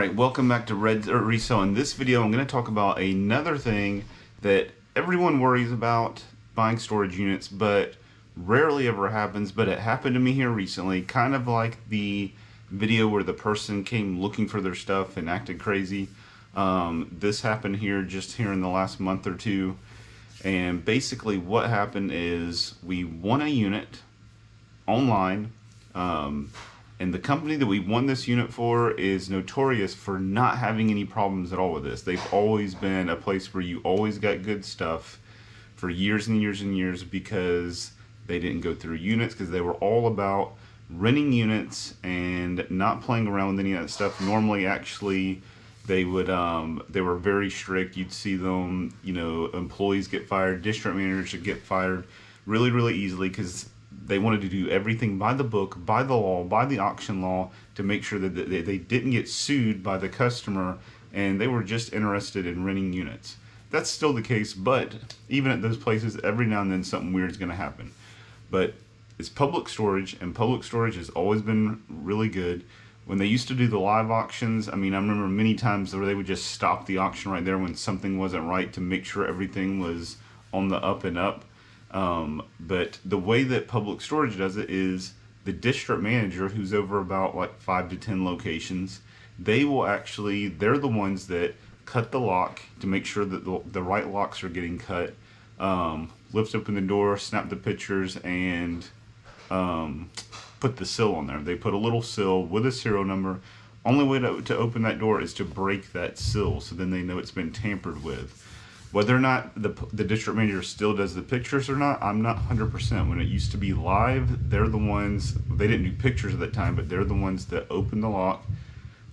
Alright, welcome back to Red Resale. In this video, I'm going to talk about another thing that everyone worries about buying storage units, but rarely ever happens, but it happened to me here recently, kind of like the video where the person came looking for their stuff and acted crazy. Um, this happened here just here in the last month or two. And basically what happened is we won a unit online. Um, and the company that we won this unit for is notorious for not having any problems at all with this. They've always been a place where you always got good stuff for years and years and years because they didn't go through units because they were all about renting units and not playing around with any of that stuff. Normally, actually, they would um, they were very strict. You'd see them, you know, employees get fired, district managers get fired really, really easily because they wanted to do everything by the book, by the law, by the auction law to make sure that they, didn't get sued by the customer and they were just interested in renting units. That's still the case, but even at those places, every now and then something weird is going to happen. But it's public storage, and public storage has always been really good. When they used to do the live auctions, I mean, I remember many times where they would just stop the auction right there when something wasn't right to make sure everything was on the up and up um, but the way that public storage does it is the district manager, who's over about like five to 10 locations, they will actually, they're the ones that cut the lock to make sure that the, the right locks are getting cut, um, lift open the door, snap the pictures, and um, put the sill on there. They put a little sill with a serial number. Only way to, to open that door is to break that sill so then they know it's been tampered with. Whether or not the, the district manager still does the pictures or not, I'm not 100%. When it used to be live, they're the ones, they didn't do pictures at that time, but they're the ones that opened the lock,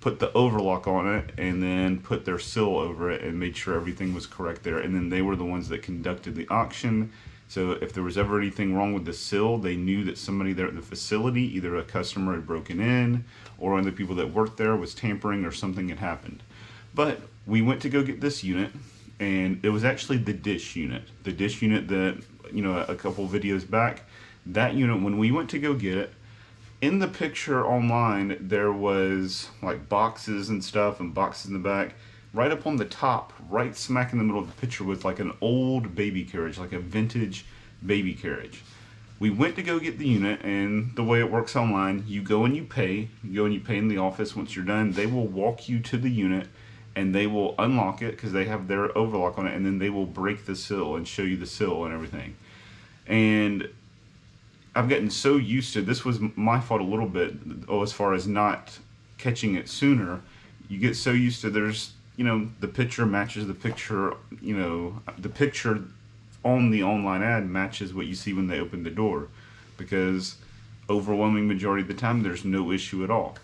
put the overlock on it, and then put their sill over it and made sure everything was correct there. And then they were the ones that conducted the auction. So if there was ever anything wrong with the sill, they knew that somebody there at the facility, either a customer had broken in or one of the people that worked there was tampering or something had happened. But we went to go get this unit and it was actually the dish unit. The dish unit that you know a couple videos back that unit when we went to go get it in the picture online there was like boxes and stuff and boxes in the back right up on the top right smack in the middle of the picture was like an old baby carriage like a vintage baby carriage. We went to go get the unit and the way it works online you go and you pay. You go and you pay in the office once you're done. They will walk you to the unit and they will unlock it because they have their overlock on it and then they will break the sill and show you the sill and everything. And i've gotten so used to this was my fault a little bit oh, as far as not catching it sooner. You get so used to there's you know the picture matches the picture you know the picture on the online ad matches what you see when they open the door. Because overwhelming majority of the time there's no issue at all.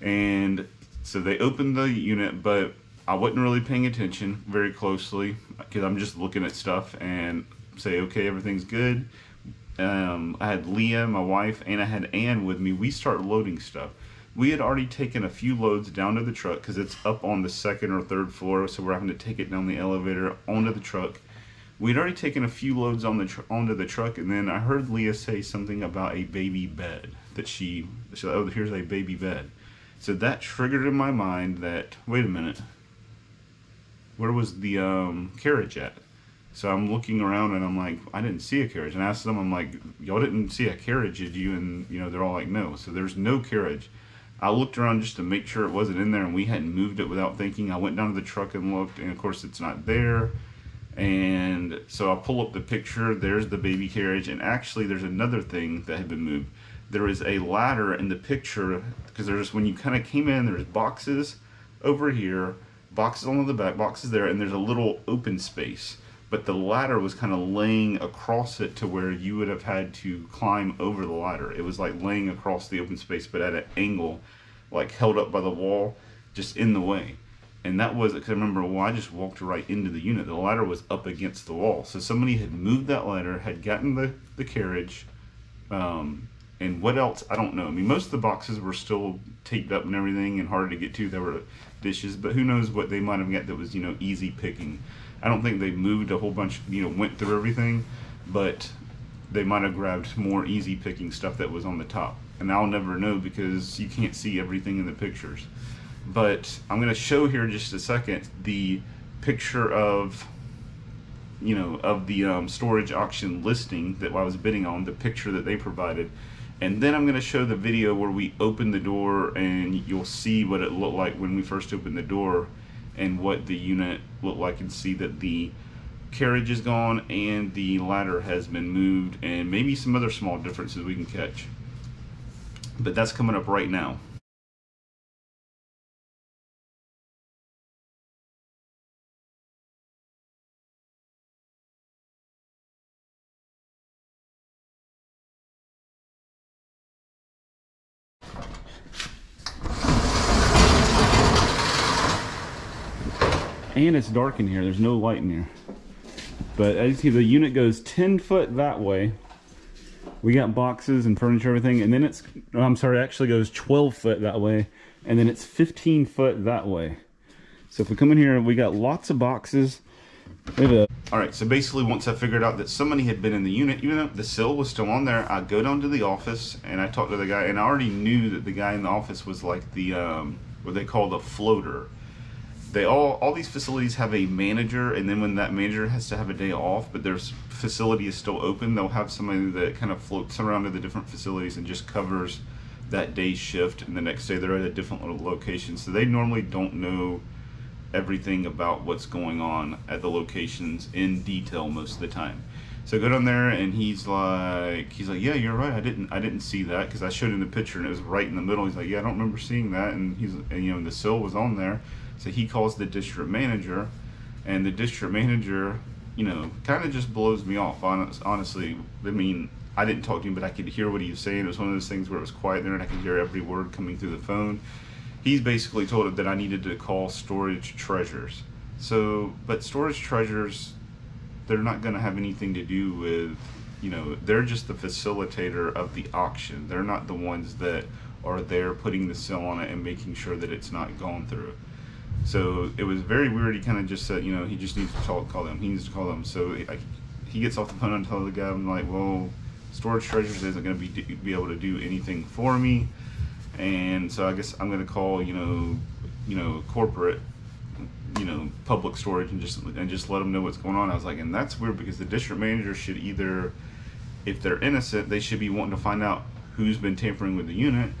And so they opened the unit, but I wasn't really paying attention very closely because I'm just looking at stuff and say, okay, everything's good. Um, I had Leah, my wife, and I had Ann with me. We start loading stuff. We had already taken a few loads down to the truck because it's up on the second or third floor, so we're having to take it down the elevator onto the truck. We'd already taken a few loads on the tr- onto the truck, and then I heard Leah say something about a baby bed that she, she oh, here's a baby bed. So that triggered in my mind that, wait a minute, where was the um, carriage at? So I'm looking around and I'm like, I didn't see a carriage. And I asked them, I'm like, y'all didn't see a carriage, did you? And, you know, they're all like, no. So there's no carriage. I looked around just to make sure it wasn't in there and we hadn't moved it without thinking. I went down to the truck and looked, and of course it's not there. And so I pull up the picture, there's the baby carriage, and actually there's another thing that had been moved there is a ladder in the picture because there's when you kind of came in there's boxes over here boxes on the back boxes there and there's a little open space. But the ladder was kind of laying across it to where you would have had to climb over the ladder. It was like laying across the open space but at an angle like held up by the wall just in the way. And that was because I remember well I just walked right into the unit. The ladder was up against the wall. So somebody had moved that ladder had gotten the the carriage um, and what else I don't know. I mean, most of the boxes were still taped up and everything, and hard to get to. There were dishes, but who knows what they might have got that was you know easy picking. I don't think they moved a whole bunch, you know, went through everything, but they might have grabbed more easy picking stuff that was on the top. And I'll never know because you can't see everything in the pictures. But I'm going to show here in just a second the picture of you know of the um, storage auction listing that I was bidding on, the picture that they provided. And then I'm going to show the video where we open the door and you'll see what it looked like when we first opened the door and what the unit looked like and see that the carriage is gone and the ladder has been moved and maybe some other small differences we can catch. But that's coming up right now. And it's dark in here. There's no light in here. But as you see, the unit goes 10 foot that way. We got boxes and furniture, everything. And then it's, I'm sorry, it actually goes 12 foot that way. And then it's 15 foot that way. So if we come in here, we got lots of boxes. All right, so basically once I figured out that somebody had been in the unit, even though the sill was still on there, I go down to the office and I talk to the guy and I already knew that the guy in the office was like the, um, what they call the floater they all all these facilities have a manager and then when that manager has to have a day off but their facility is still open they'll have somebody that kind of floats around to the different facilities and just covers that day's shift and the next day they're at a different location. So they normally don't know everything about what's going on at the locations in detail most of the time. So I go down there and he's like he's like yeah you're right I didn't I didn't see that because I showed him the picture and it was right in the middle. He's like yeah I don't remember seeing that and he's and, you know the sill was on there so he calls the district manager, and the district manager, you know, kind of just blows me off. Honest, honestly, I mean, I didn't talk to him, but I could hear what he was saying. It was one of those things where it was quiet there, and I could hear every word coming through the phone. He's basically told him that I needed to call storage treasures. So, but storage treasures, they're not going to have anything to do with, you know, they're just the facilitator of the auction. They're not the ones that are there putting the sill on it and making sure that it's not gone through. So it was very weird. He kind of just said, you know, he just needs to call, call them. He needs to call them. So I, he gets off the phone and tells the guy, I'm like, well, Storage Treasures isn't going to be be able to do anything for me, and so I guess I'm going to call, you know, you know, corporate, you know, public storage and just and just let them know what's going on. I was like, and that's weird because the district manager should either, if they're innocent, they should be wanting to find out who's been tampering with the unit,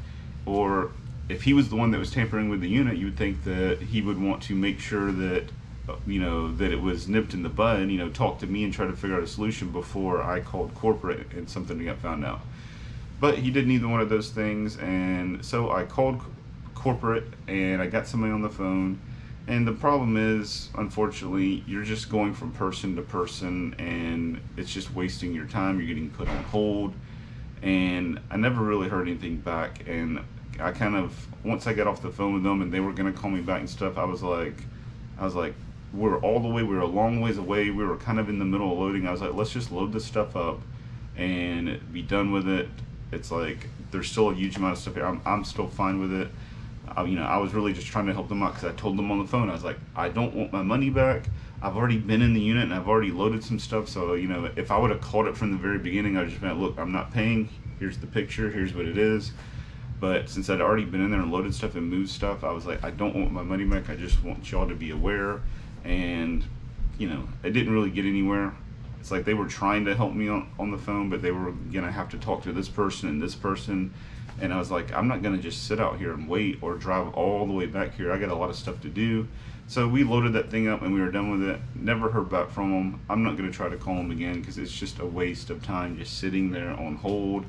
or if he was the one that was tampering with the unit, you would think that he would want to make sure that you know that it was nipped in the bud. You know, talk to me and try to figure out a solution before I called corporate and something got found out. But he did neither one of those things, and so I called corporate and I got somebody on the phone. And the problem is, unfortunately, you're just going from person to person, and it's just wasting your time. You're getting put on hold, and I never really heard anything back. And I kind of once I got off the phone with them and they were gonna call me back and stuff, I was like, I was like, we're all the way, we were a long ways away. We were kind of in the middle of loading. I was like, let's just load this stuff up and be done with it. It's like there's still a huge amount of stuff here. I'm, I'm still fine with it. I, you know, I was really just trying to help them out because I told them on the phone, I was like, I don't want my money back. I've already been in the unit and I've already loaded some stuff. So, you know, if I would have called it from the very beginning, I'd just been, look, I'm not paying. Here's the picture. Here's what it is. But since I'd already been in there and loaded stuff and moved stuff, I was like, I don't want my money back. I just want y'all to be aware. And, you know, it didn't really get anywhere. It's like they were trying to help me on, on the phone, but they were going to have to talk to this person and this person. And I was like, I'm not going to just sit out here and wait or drive all the way back here. I got a lot of stuff to do. So we loaded that thing up and we were done with it. Never heard back from them. I'm not going to try to call them again because it's just a waste of time just sitting there on hold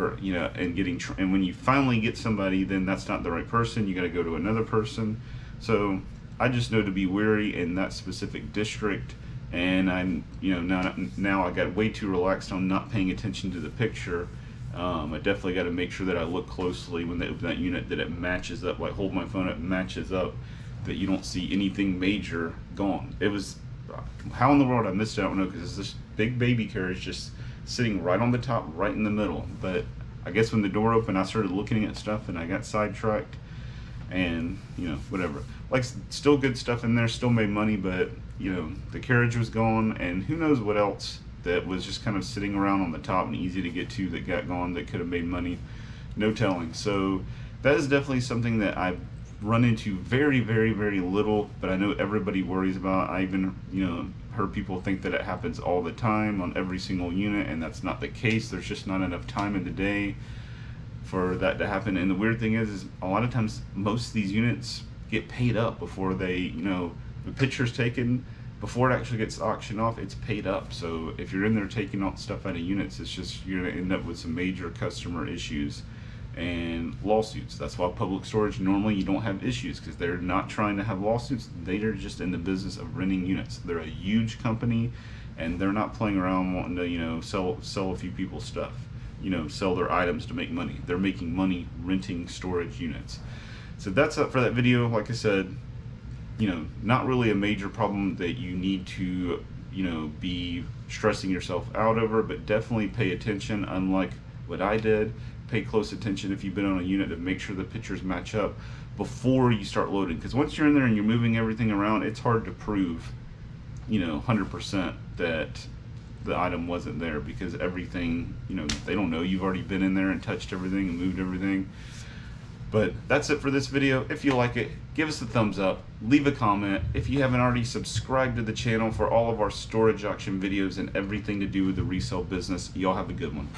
for you know and getting tr- and when you finally get somebody then that's not the right person you got to go to another person so i just know to be wary in that specific district and i'm you know now now i got way too relaxed on not paying attention to the picture um, I definitely got to make sure that I look closely when they open that unit that it matches up. Like hold my phone up, matches up, that you don't see anything major gone. It was how in the world I missed it. I don't know because this big baby carriage just sitting right on the top, right in the middle. But I guess when the door opened, I started looking at stuff and I got sidetracked and, you know, whatever. Like, still good stuff in there, still made money, but, you know, the carriage was gone and who knows what else that was just kind of sitting around on the top and easy to get to that got gone that could have made money. No telling. So, that is definitely something that I run into very, very, very little, but I know everybody worries about. I even, you know, heard people think that it happens all the time on every single unit, and that's not the case. There's just not enough time in the day for that to happen. And the weird thing is, is a lot of times most of these units get paid up before they, you know, the picture's taken before it actually gets auctioned off. It's paid up. So if you're in there taking all stuff out of units, it's just you're gonna end up with some major customer issues and lawsuits. That's why public storage normally you don't have issues because they're not trying to have lawsuits. They are just in the business of renting units. They're a huge company, and they're not playing around wanting to you know sell sell a few people stuff. You know, sell their items to make money. They're making money renting storage units. So that's up for that video. Like I said, you know, not really a major problem that you need to you know be stressing yourself out over, but definitely pay attention. Unlike what I did pay close attention if you've been on a unit to make sure the pictures match up before you start loading. Because once you're in there and you're moving everything around, it's hard to prove, you know, 100% that the item wasn't there because everything, you know, they don't know you've already been in there and touched everything and moved everything. But that's it for this video. If you like it, give us a thumbs up, leave a comment. If you haven't already subscribed to the channel for all of our storage auction videos and everything to do with the resale business, y'all have a good one.